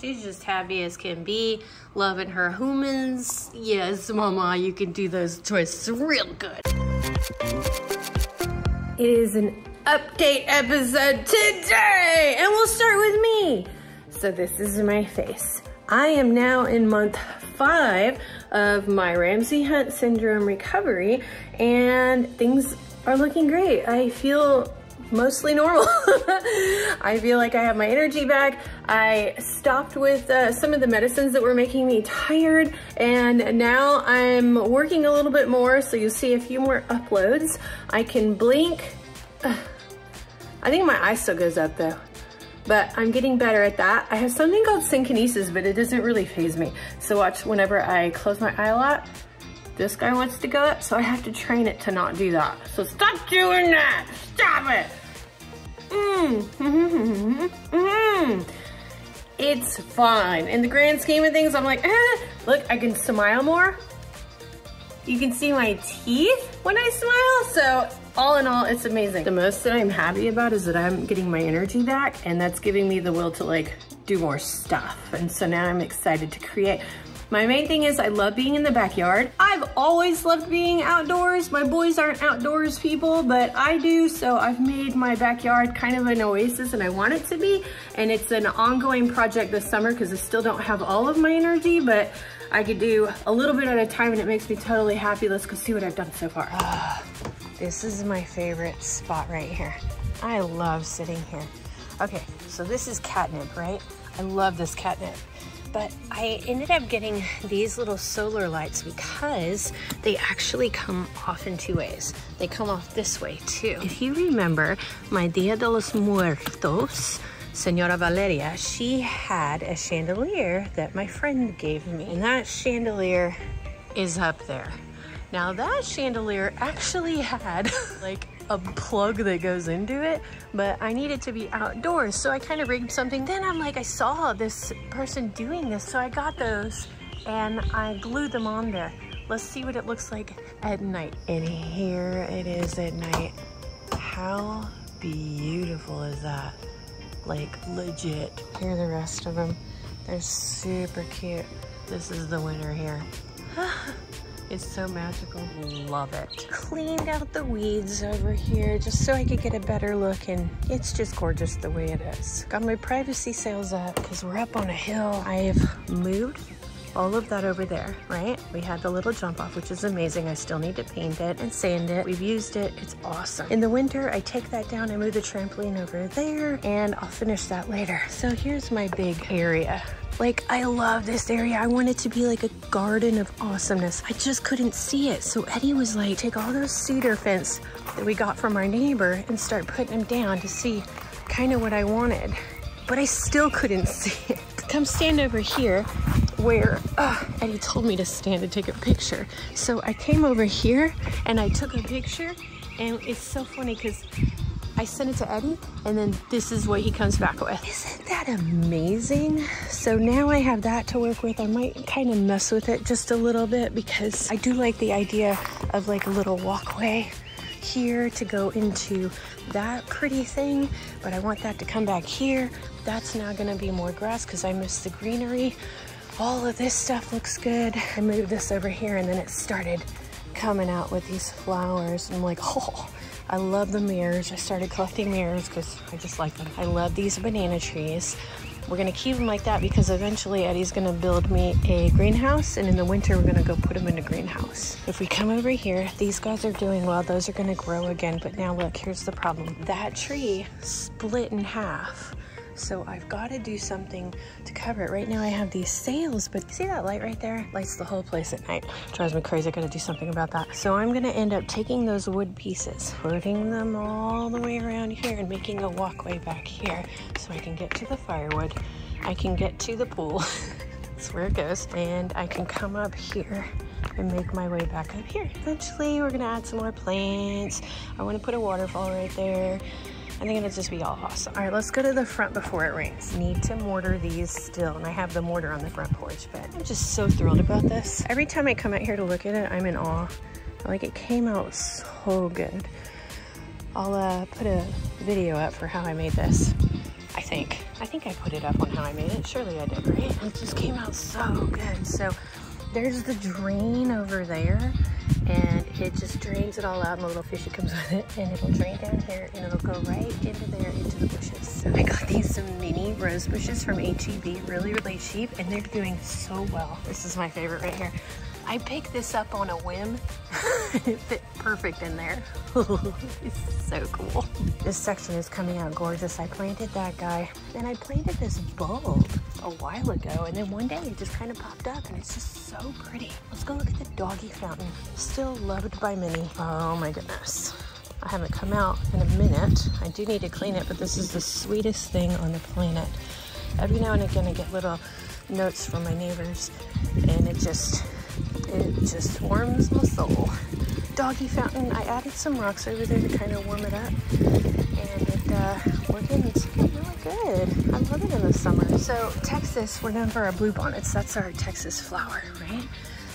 She's just happy as can be, loving her humans. Yes, mama, you can do those twists real good. It is an update episode today, and we'll start with me. So this is my face. I am now in month five of my Ramsay Hunt syndrome recovery, and things are looking great. I feel mostly normal. I feel like I have my energy back. I stopped with uh, some of the medicines that were making me tired and now I'm working a little bit more so you'll see a few more uploads. I can blink. I think my eye still goes up though but I'm getting better at that. I have something called synkinesis, but it doesn't really faze me. So watch whenever I close my eye a lot, this guy wants to go up, so I have to train it to not do that. So stop doing that, stop it. Mm, mm, mm, it's fine. In the grand scheme of things, I'm like, eh. look, I can smile more. You can see my teeth when I smile, so all in all, it's amazing. The most that I'm happy about is that I'm getting my energy back and that's giving me the will to like do more stuff. And so now I'm excited to create. My main thing is I love being in the backyard. I've always loved being outdoors. My boys aren't outdoors people, but I do. So I've made my backyard kind of an oasis and I want it to be. And it's an ongoing project this summer because I still don't have all of my energy, but I could do a little bit at a time and it makes me totally happy. Let's go see what I've done so far. this is my favorite spot right here. I love sitting here. Okay, so this is catnip, right? I love this catnip. But I ended up getting these little solar lights because they actually come off in two ways. They come off this way too. If you remember my Dia de los Muertos, Senora Valeria, she had a chandelier that my friend gave me. And that chandelier is up there. Now that chandelier actually had like a plug that goes into it, but I needed to be outdoors. So I kind of rigged something. Then I'm like, I saw this person doing this. So I got those and I glued them on there. Let's see what it looks like at night. And here it is at night. How beautiful is that? Like legit. Here are the rest of them. They're super cute. This is the winter here. It's so magical. Love it. Cleaned out the weeds over here just so I could get a better look and it's just gorgeous the way it is. Got my privacy sails up because we're up on a hill. I've moved all of that over there, right? We had the little jump off, which is amazing. I still need to paint it and sand it. We've used it, it's awesome. In the winter, I take that down, I move the trampoline over there, and I'll finish that later. So here's my big area. Like, I love this area. I want it to be like a garden of awesomeness. I just couldn't see it. So Eddie was like, take all those cedar fence that we got from our neighbor and start putting them down to see kind of what I wanted. But I still couldn't see it. Come stand over here where uh, Eddie told me to stand and take a picture. So I came over here and I took a picture and it's so funny because I sent it to Eddie and then this is what he comes back with. Isn't that amazing? So now I have that to work with. I might kind of mess with it just a little bit because I do like the idea of like a little walkway here to go into that pretty thing, but I want that to come back here. That's now gonna be more grass because I miss the greenery. All of this stuff looks good. I moved this over here and then it started coming out with these flowers. I'm like, oh, I love the mirrors. I started collecting mirrors because I just like them. I love these banana trees. We're gonna keep them like that because eventually Eddie's gonna build me a greenhouse and in the winter we're gonna go put them in a greenhouse. If we come over here, these guys are doing well. Those are gonna grow again, but now look, here's the problem. That tree split in half so I've got to do something to cover it. Right now I have these sails, but see that light right there? Lights the whole place at night. Drives me crazy. I got to do something about that. So I'm going to end up taking those wood pieces, putting them all the way around here and making a walkway back here so I can get to the firewood. I can get to the pool. That's where it goes. And I can come up here and make my way back up here. Eventually, we're gonna add some more plants. I wanna put a waterfall right there. I think it'll just be all awesome. All right, let's go to the front before it rains. Need to mortar these still, and I have the mortar on the front porch, but I'm just so thrilled about this. Every time I come out here to look at it, I'm in awe. Like it came out so good. I'll uh, put a video up for how I made this, I think. I think think I put it up on how I made it. Surely I did, right? It just came out so good. So there's the drain over there and it just drains it all out and the little fishy comes with it and it'll drain down here and it'll go right into there into the bushes. Oh so I got these some mini rose bushes from HEB, really, really cheap and they're doing so well. This is my favorite right here. I picked this up on a whim. it fit perfect in there. it's so cool. This section is coming out gorgeous. I planted that guy and I planted this bulb a while ago and then one day it just kind of popped up and it's just so pretty. Let's go look at the doggy fountain. Still loved by many. Oh my goodness. I haven't come out in a minute. I do need to clean it, but this is the sweetest thing on the planet. Every now and again I get little notes from my neighbors and it just just warms my soul. Doggy fountain, I added some rocks over there to kind of warm it up. And it, uh, it's looking really good. I love it in the summer. So Texas, we're known for our blue bonnets. That's our Texas flower, right?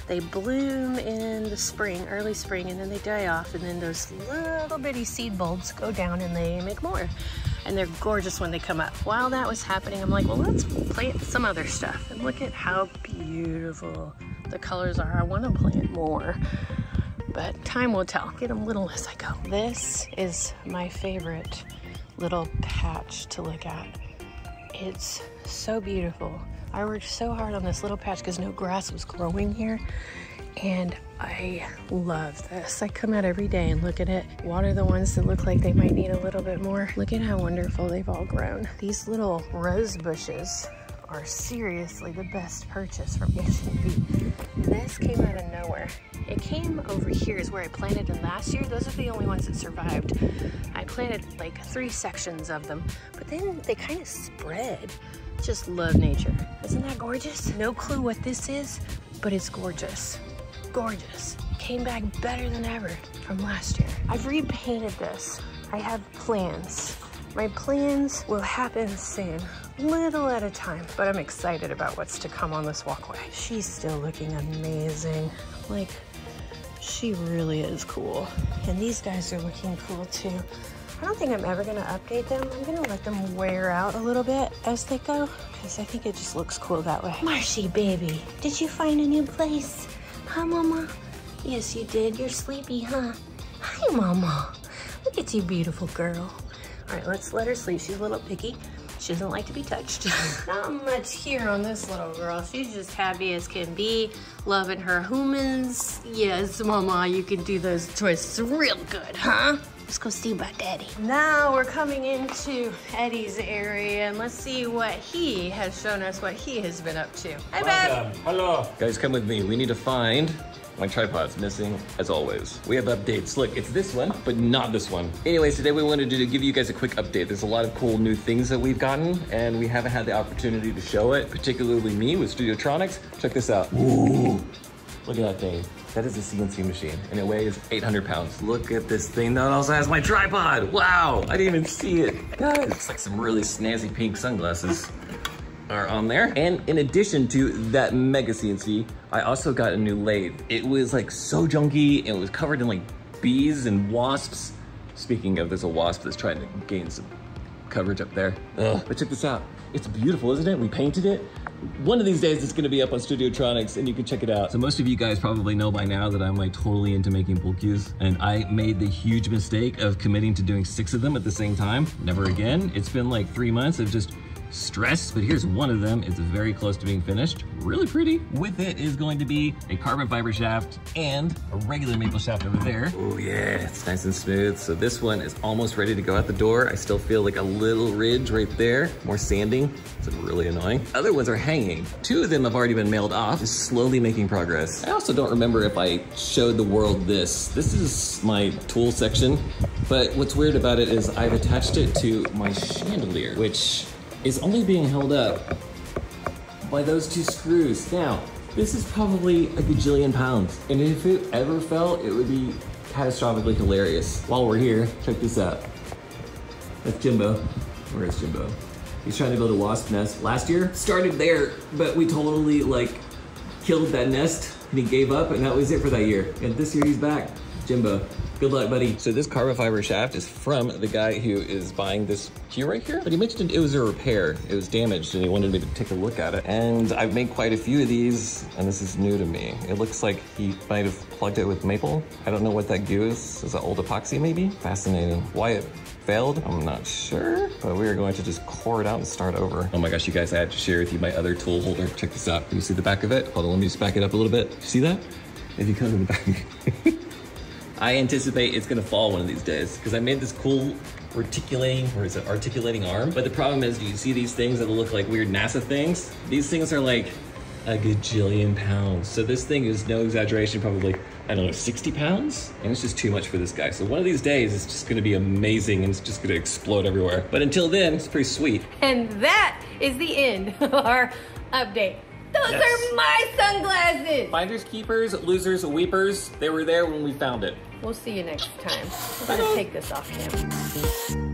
They bloom in the spring, early spring, and then they die off. And then those little bitty seed bulbs go down and they make more. And they're gorgeous when they come up. While that was happening, I'm like, well, let's plant some other stuff. And look at how beautiful the colors are. I want to plant more, but time will tell. Get them little as I go. This is my favorite little patch to look at. It's so beautiful. I worked so hard on this little patch because no grass was growing here. And I love this. I come out every day and look at it, water the ones that look like they might need a little bit more. Look at how wonderful they've all grown. These little rose bushes are seriously the best purchase from HEB. This came out of nowhere. It came over here is where I planted them last year. Those are the only ones that survived. I planted like three sections of them, but then they kind of spread. Just love nature. Isn't that gorgeous? No clue what this is, but it's gorgeous. Gorgeous. Came back better than ever from last year. I've repainted this. I have plans. My plans will happen soon little at a time, but I'm excited about what's to come on this walkway. She's still looking amazing. Like, she really is cool. And these guys are looking cool too. I don't think I'm ever gonna update them. I'm gonna let them wear out a little bit as they go, because I think it just looks cool that way. Marshy, baby, did you find a new place? Huh, Mama? Yes, you did. You're sleepy, huh? Hi, Mama. Look at you, beautiful girl. All right, let's let her sleep. She's a little picky. She doesn't like to be touched. Not much here on this little girl. She's just happy as can be, loving her humans. Yes, mama, you can do those twists real good, huh? Let's go see about daddy. Now we're coming into Eddie's area and let's see what he has shown us what he has been up to. Hi, Ben. Hello. Guys, come with me. We need to find my tripod's missing, as always. We have updates. Look, it's this one, but not this one. Anyways, today we wanted to give you guys a quick update. There's a lot of cool new things that we've gotten, and we haven't had the opportunity to show it, particularly me with Studiotronics. Check this out. Ooh, look at that thing. That is a CNC machine, and it weighs 800 pounds. Look at this thing that also has my tripod. Wow, I didn't even see it. Guys, it's like some really snazzy pink sunglasses are on there. And in addition to that mega CNC, I also got a new lathe. It was like so junky and it was covered in like bees and wasps. Speaking of, there's a wasp that's trying to gain some coverage up there. Ugh. But check this out. It's beautiful, isn't it? We painted it. One of these days it's gonna be up on Studiotronics and you can check it out. So most of you guys probably know by now that I'm like totally into making cues and I made the huge mistake of committing to doing six of them at the same time. Never again. It's been like three months of just stress, but here's one of them. It's very close to being finished. Really pretty. With it is going to be a carbon fiber shaft and a regular maple shaft over there. Oh yeah, it's nice and smooth. So this one is almost ready to go out the door. I still feel like a little ridge right there. More sanding. It's really annoying. Other ones are hanging. Two of them have already been mailed off, just slowly making progress. I also don't remember if I showed the world this. This is my tool section, but what's weird about it is I've attached it to my chandelier, which is only being held up by those two screws. Now, this is probably a gajillion pounds, and if it ever fell, it would be catastrophically hilarious. While we're here, check this out. That's Jimbo. Where is Jimbo? He's trying to build a wasp nest. Last year, started there, but we totally like killed that nest and he gave up and that was it for that year. And this year he's back. Jimbo, good luck, buddy. So this carbon fiber shaft is from the guy who is buying this here right here. But he mentioned it was a repair. It was damaged and he wanted me to take a look at it. And I've made quite a few of these and this is new to me. It looks like he might have plugged it with maple. I don't know what that goo is. Is that old epoxy maybe? Fascinating. Why it failed, I'm not sure, but we are going to just core it out and start over. Oh my gosh, you guys, I have to share with you my other tool holder. Check this out. Can you see the back of it? Hold on, let me just back it up a little bit. See that? If you come to the back. I anticipate it's gonna fall one of these days because I made this cool articulating, or is it articulating arm? But the problem is, you see these things that look like weird NASA things? These things are like a gajillion pounds. So this thing is no exaggeration, probably, I don't know, 60 pounds? And it's just too much for this guy. So one of these days, it's just gonna be amazing and it's just gonna explode everywhere. But until then, it's pretty sweet. And that is the end of our update. Those Yes. are my sunglasses. Finders, keepers, losers, weepers, they were there when we found it. We'll see you next time. We're gonna take this off now.